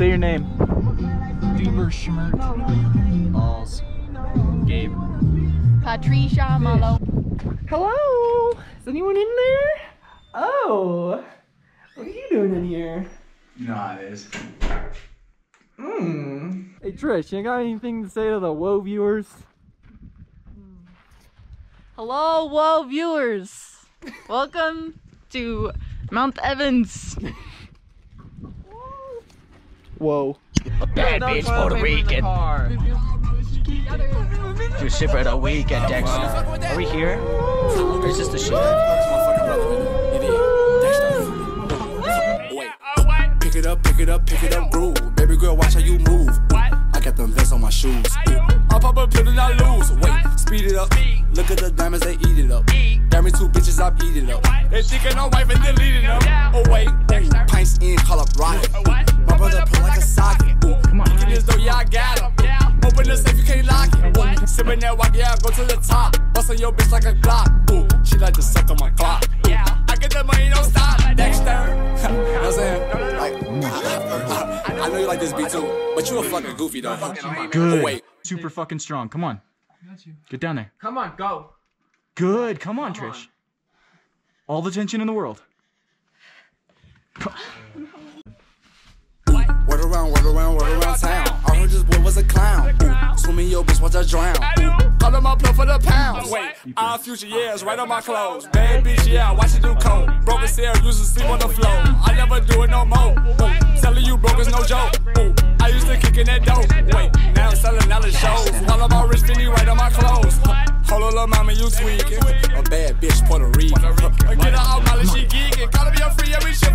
Say your name. Bieber Schmiert. Balls. Gabe. Patricia Malo. Hello? Is anyone in there? Oh. What are you doing in here? You know how it is. Hmm. Hey Trish, you got anything to say to the WOAH viewers? Hello, whoa, viewers. Welcome to Mount Evans. Whoa. Bad bitch Puerto Rican. Do ship for the weekend, Dexter. Are we here? Or is this the ship? Pick it up, pick it up, pick it up, groove. Baby girl, watch how you move. I got them vests on my shoes. I pop a pill and I lose. Wait, speed it up. Look at the diamonds, they eat it up. Got me two bitches, I eat it up. They thinking I'm wife and deleting them. Oh wait, ooh, pints in, call up rocket. Ooh, my brother pull like a socket. Ooh, come on, this door, yeah I got it. Open the safe, you can't lock it. Ooh, sipping that walk, yeah, go to the top. Bustin' your bitch like a Glock. Ooh, she like to suck on my clock. Yeah, I get the money, don't stop. Dexter. you know what I'm saying? Like, I know you like this beat too, but you a fucking goofy though. Good. Oh, wait. Super fucking strong. Come on. Get down there. Come on, go. Good. Come on, Trish. All the tension in the world. Around, word around, word around town. I heard this boy was a clown. Ooh, swimming your bitch, watch her drown. Ooh, call him up for the pounds. Wait, our future years right on my clothes. Bad bitch, yeah, watch you do coke. Broken sale, used to sleep on the floor. I never do it no more. Ooh, telling you broke is no joke. Ooh, I used to kick in that dope. Wait, now I'm selling out the shows. All about rich Finny right on my clothes. Hold on, little mama, you tweaking. A bad bitch, Puerto Rican. Get her out, Molly, she geeking. Call me a free every shit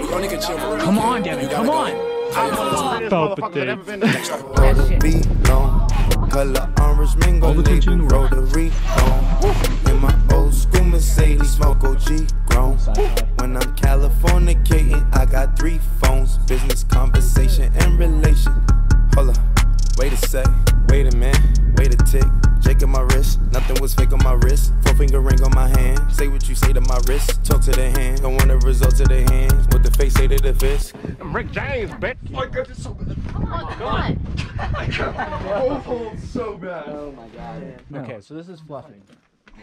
We only can chill for a Come on, Devon. You Come go. on. Palpitate. Roll the beat long, color orange mango, All the tension in rotary on. In my old school Mercedes, smoke OG grown. When I'm Californicating, I got three phones, business, conversation, and relation. Hold up, wait a sec, wait a minute, wait a tick. Jake on my wrist, nothing was fake on my wrist. Four finger ring on my hand. Say what you say to my wrist, talk to the hand. The face say to the fist. Come on, come on. Oh, okay, so this is fluffing.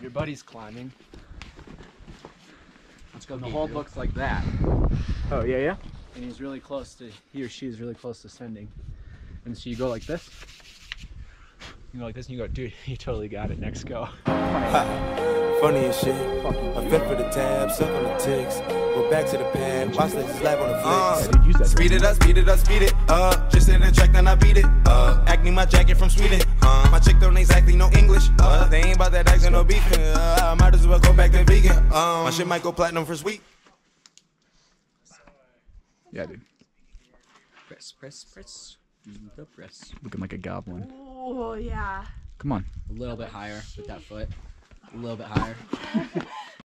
Your buddy's climbing. Let's go. The hold looks like that, Oh, yeah, yeah? and he's really close to. He or she is really close to sending. And so you go like this. You go like this, and you go, dude, you totally got it. Next go. Funny as shit. I fit for the tab, suck on the ticks. Go back to the pad, watch the slap on the flicks. Dude, use that. Speed it up, speed it up, speed it up. Just in the track, then I beat it up. Acne my jacket from Sweden. Uh, my chick don't exactly know English. Uh, they ain't about that accent no beefing. Uh, I might as well go back to vegan. Um, my shit might go platinum for sweet. Yeah, dude. Press, press, press. Do the press. Looking like a goblin. Oh, yeah. Come on. A little bit higher with that foot. A little bit higher.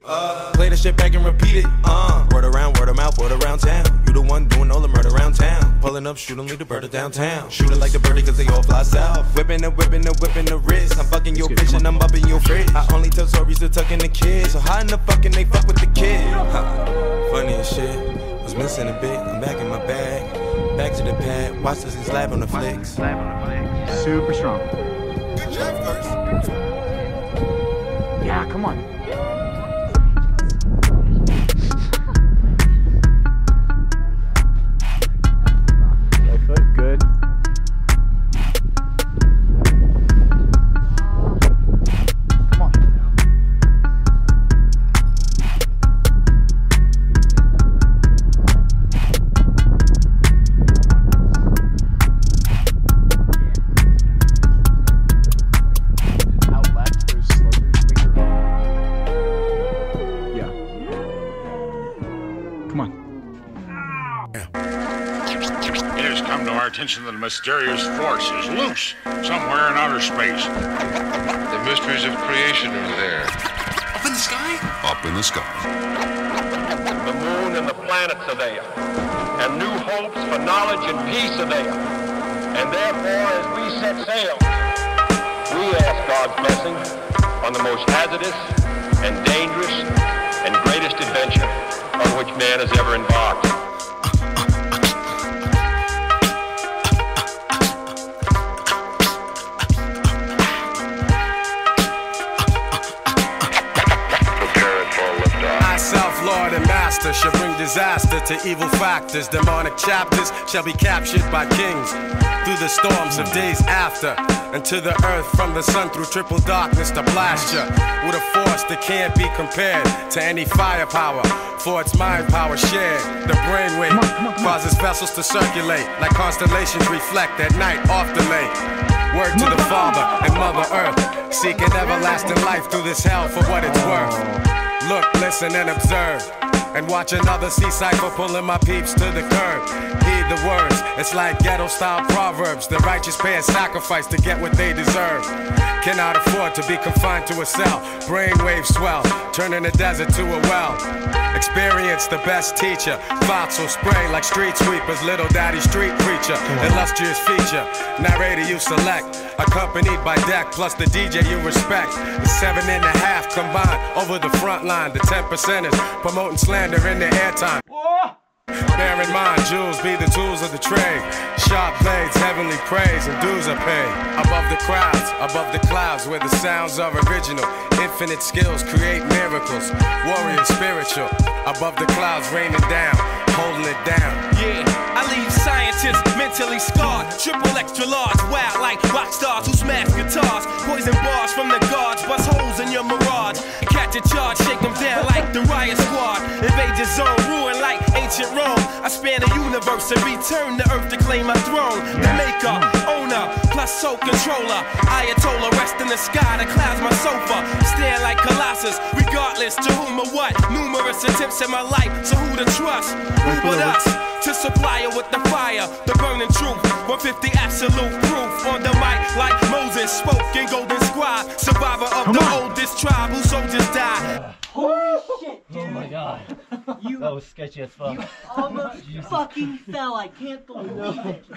Play the shit back and repeat it. Uh, word around, word of mouth, word around town. You the one doing all the murder around town. Pulling up, shooting, leave the bird downtown. Shooting like the birdie cause they all fly south. Whipping the whipping the whipping the wrist. I'm fucking your Let's get it, bitch and I'm up in your fridge. I only tell stories to tuck in the kids. So how in the fucking they fuck with the kid? Huh. Funny as shit. Was missing a bit. I'm back in my bag. Back to the pad. Watch this and slap on the flicks. Super strong. Yeah, come on. Mysterious force is loose somewhere in outer space. The mysteries of creation are there. Up in the sky? Up in the sky. The moon and the planets are there. And new hopes for knowledge and peace are there. And therefore, as we set sail, we ask God's blessing on the most hazardous and dangerous and greatest adventure on which man has ever embarked. Lord and Master, shall bring disaster to evil factors. Demonic chapters shall be captured by kings through the storms of days after. And to the earth from the sun through triple darkness to blast ya with a force that can't be compared to any firepower. For its mind power shared, the brainwave causes vessels to circulate like constellations reflect at night off the lake. Word to the Father and Mother Earth, seeking everlasting life through this hell for what it's worth. Look, listen, and observe. And watch another sea cycle pulling my peeps to the curb. Heed the words, it's like ghetto style proverbs. The righteous pay a sacrifice to get what they deserve. Cannot afford to be confined to a cell. Brainwaves swell, turning the desert to a well. Experience the best teacher. Thoughts will spray like street sweepers. Little daddy street preacher. Illustrious feature. Narrator you select. Accompanied by deck plus the DJ you respect. The seven and a half combined over the front line. The ten percenters promoting slander in the airtime. Bear in mind, jewels be the tools of the trade. Sharp blades, heavenly praise, and dues are paid. Above the crowds, above the clouds, where the sounds are original. Infinite skills create miracles. Warrior spiritual. Above the clouds, raining down, holding it down. Yeah, I leave scientists mentally scarred. Triple extra large, wild like rock stars who smash guitars. Poison bars from the guards, bust holes in your mirage. Catch a charge, shake them down like the riot squad. Invade your zone, ruin like ancient Rome. I span the universe and return to earth to claim my throne. The maker, owner, plus soul controller. Ayatollah, rest in the sky, the clouds my sofa. Stand like Colossus, regardless to whom or what. Numerous attempts in my life, so who to trust? Who but us? To supply her with the fire, the burning truth. 150 absolute proof on the mic, like Moses spoke in Golden Scribe. Survivor of the oldest tribe whose soldiers died. Holy shit, dude. Oh my god. You, That was sketchy as fuck. you almost fucking fell. I can't believe it.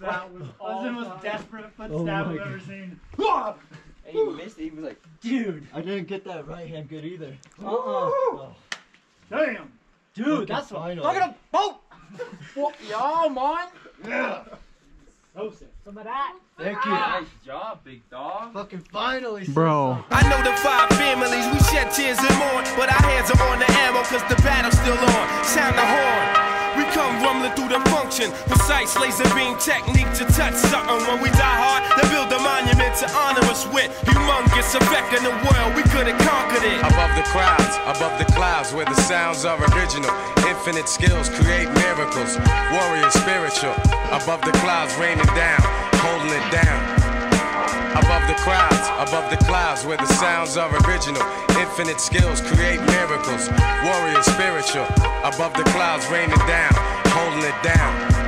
That was That was the most desperate foot Oh stab my I've ever God. seen. And he missed it. He was like, dude. I didn't get that right hand good either. Uh-uh. Damn. Dude, that's what. Look at him. Boat. Yo, man. Yeah. So. Some of that. Thank you. Nice job, big dog. Fucking finally. Bro. I know the five families, we shed tears and mourn. But our hands are on the ammo, cause the battle's still on. Sound the horn. We come rumbling through the function. Precise laser beam technique to touch something. When we die hard, they build a monument to honor us with. Humongous effect in the world, we could've conquered it. Above the crowds, above the clouds, where the sounds are original. Infinite skills create miracles. Warrior spiritual. Above the clouds, raining down, holding it down. Above the crowds, above the clouds, where the sounds are original. Infinite skills create miracles. Warrior spiritual. Above the clouds, raining down, holding it down.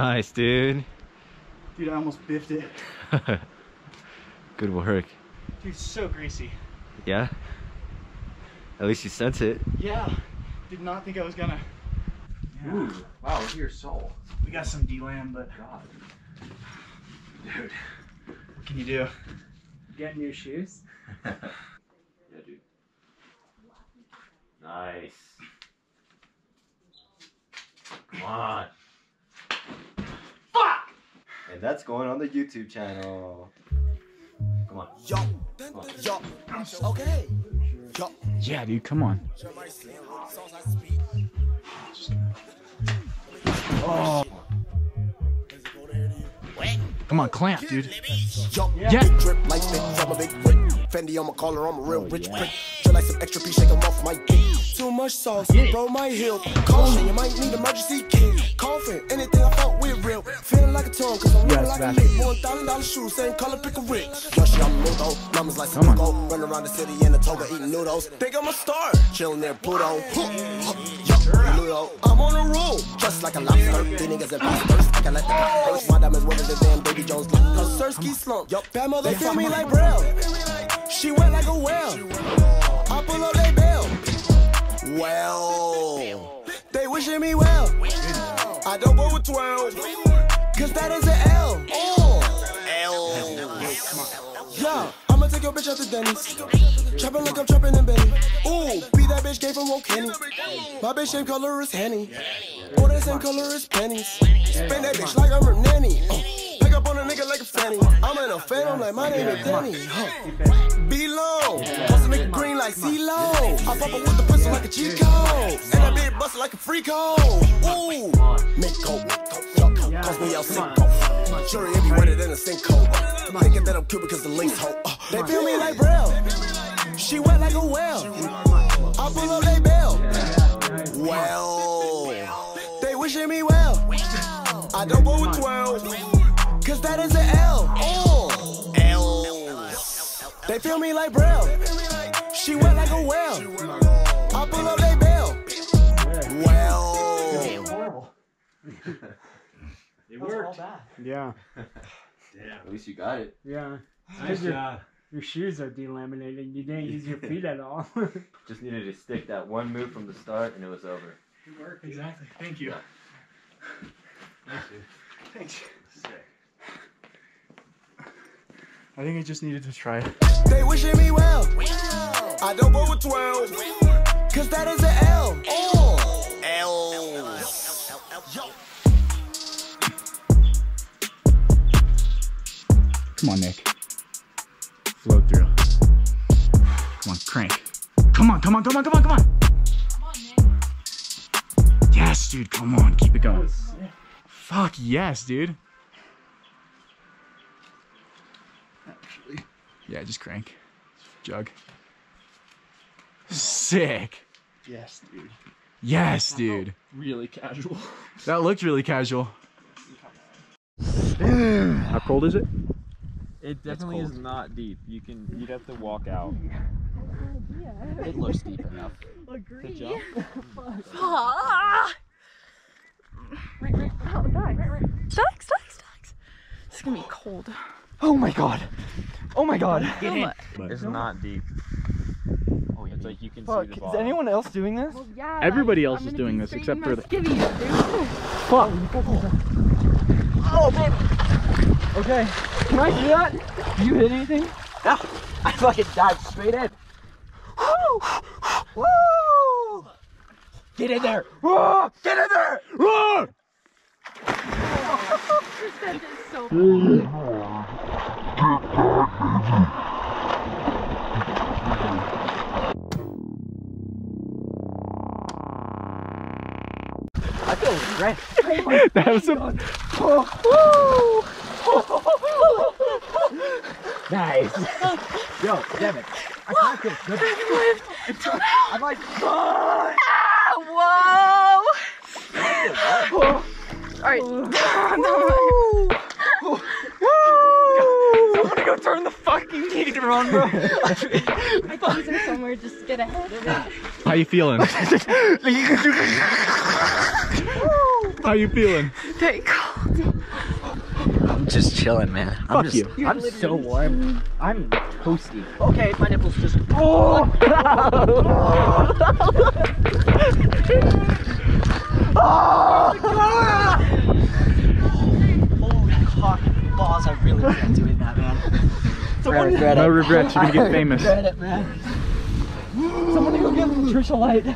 Nice, dude. Dude, I almost biffed it. Good work. Dude, so greasy. Yeah? At least you sense it. Yeah. Did not think I was gonna. Ooh, wow, look at your soul. We got some D-Lam, but God. dude, what can you do? Get new shoes. Yeah, dude. Nice. Come on. Fuck! And that's going on the YouTube channel. Come on. Yo, yo, okay. Yo. Yeah, dude, come on. Oh. Come on, clamp, dude. Yo, Yeah. big drip like big from a big brick. Fendi on my collar, I'm a real oh, rich prick. Feel like some extra piece, shake 'em off my dick. Too much sauce, bro, my heel. Caution, you might need emergency kit. Coughing, anything I felt with real. Feeling like a a tongue, cause I'm Yeah, looking like a Sebastian. lick. One thousand dollar shoes, same color, pick a rich. Yoshi, I'm Mudo. Numbers like Come on. Sudoku. Run around the city in a toga eating noodles. Think I'm a star. Chilling near Pluto. Yo, Pluto. I'm on a roll. Just like a lobster. These niggas imposters. I can let the cop first. My diamonds wetter than damn Davy Jones. Sirski slump. Yo, bad mother feel me like Braille. She wet like a whale. I pull up they bail. Well, they wishing me well. I don't go with 12. Cause that is an L. L. Yeah, I'ma take your bitch out to Denny's. Trapping like I'm trapping in Benny. Ooh, be that bitch came from Kenny. My bitch same color as Henny. Or that same color as pennies. Spin that bitch like I'm her nanny. Uh, pick up on a nigga like a fanny. I'm in a phantom like my name is Denny. Huh. Be low. Bust a nigga green like CeeLo. I pop up with the pistol like a code. And that bitch bustin' like a free code. Ooh, mint coat. Calls me El Cinco. Jury, it be wetter than a sinkhole. Thinking that I'm cute because the links hoe. Uh, they feel me like Braille. She wet like a whale. I pull up they bail. Well, they wishing me well. I don't go with 12. Cause that is an L. L. They feel me like Braille. She wet like a whale. I pull up they bail. Well. It worked. Yeah. At least you got it. Yeah. Nice your, job. Your shoes are delaminated. You didn't use your feet at all. Just needed to stick that one move from the start and it was over. Good work. Exactly. Thank you. Thank you. Thanks. I think I just needed to try it. They wishing me well. I don't go with 12. Cause that is an L. L. Come on, Nick. Float through. Come on, crank. Come on, come on, come on, come on, come on. Yes, dude, come on, keep it going. Fuck yes, dude. Actually. Yeah, just crank. Jug. Sick. yes, dude. Yes, dude. Really casual. That looked really casual. How cold is it? It definitely is not deep. You can you'd have to walk out. It looks deep enough. Agree. jump. Ah! Right, right. Oh, die. Right, right. Stacks, stacks, stacks. This is gonna be cold. Oh my god. Oh my god. Get in. It's not deep. Oh, it's like you can Fuck, see the is anyone else doing this? Yeah. Everybody like, else I'm is doing this except for the. skivvies, dude. Fuck. Oh, baby. Okay. Can I do that? Do you hit anything? No. I fucking dived straight in. Woo! Woo! Get in there. Woo! Get in there. Woo! That is so funny. I feel great. that was a. nice. Yo, damn it. I can't feel good. I'm like, Ah, Whoa! Alright. Somebody go turn the fucking heater on, bro. My keys are somewhere, just get ahead of it. How you feeling? How you feeling? Very cold. I'm just chilling, man. I'm Fuck just, you. I'm so warm. I'm toasty. Okay, my nipples just. Oh! oh Holy cock balls! I really can't do that, man. I regret No it. regrets, you're gonna get I famous. regret it, man. Someone go get Trisha Light.